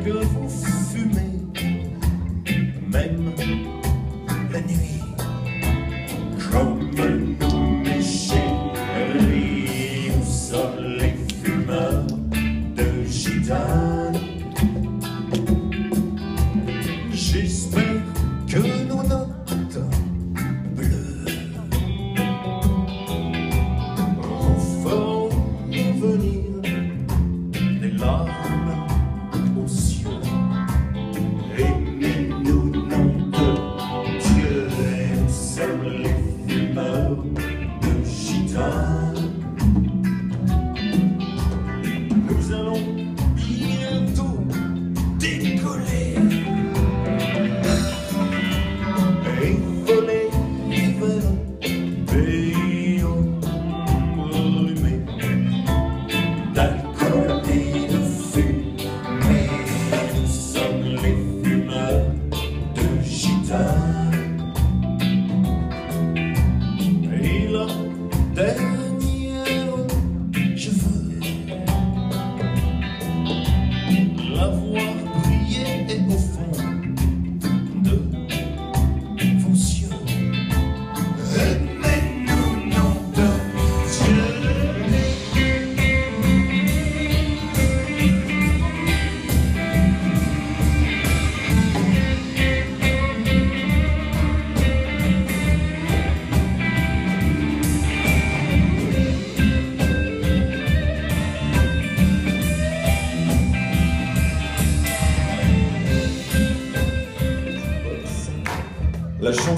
good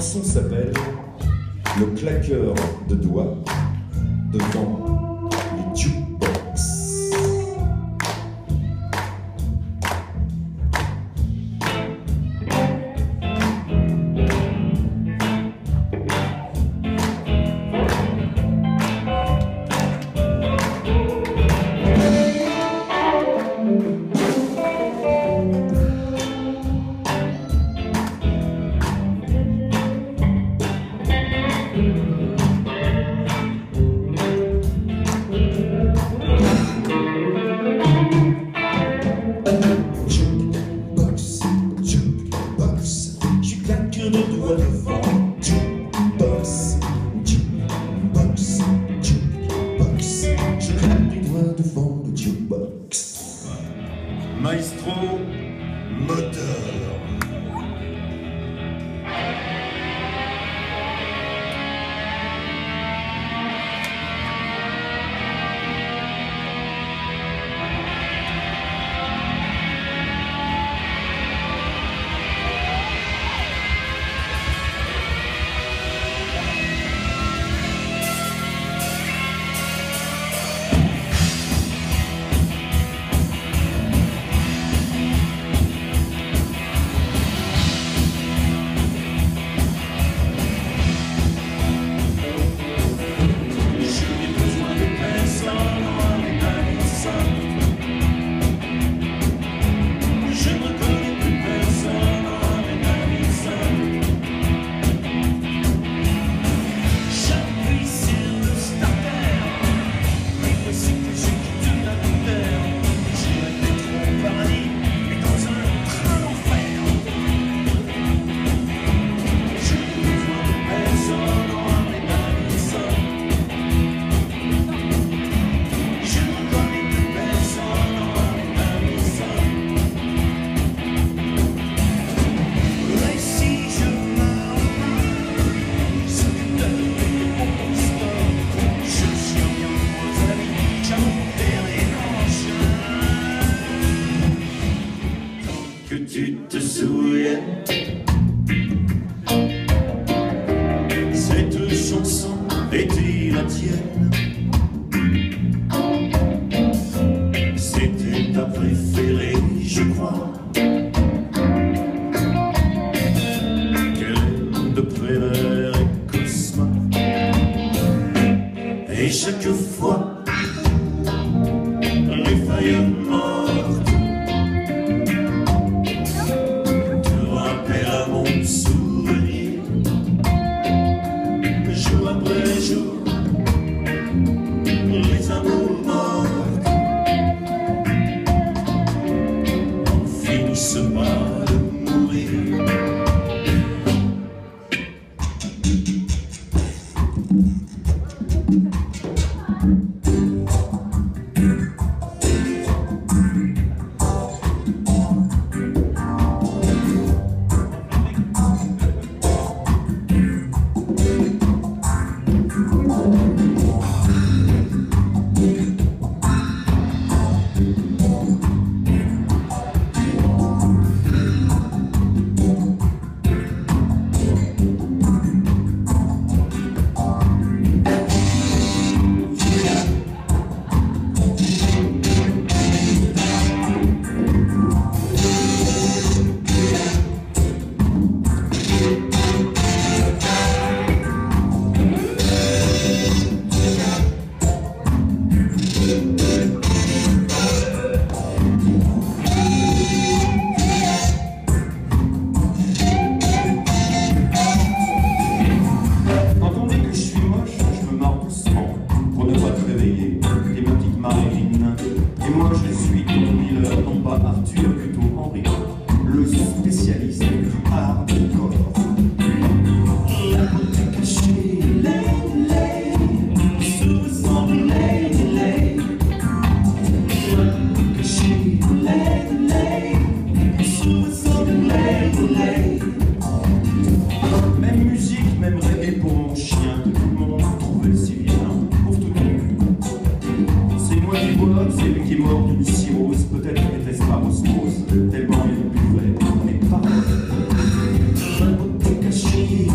morceau s'appelle Le claqueur de doigts devant Maestro Moteur. in my qui boit, ciel qui mord d'une cirrhose, peut-être n'était-ce pas osmose, tellement il buvait, mais pas. Je caché,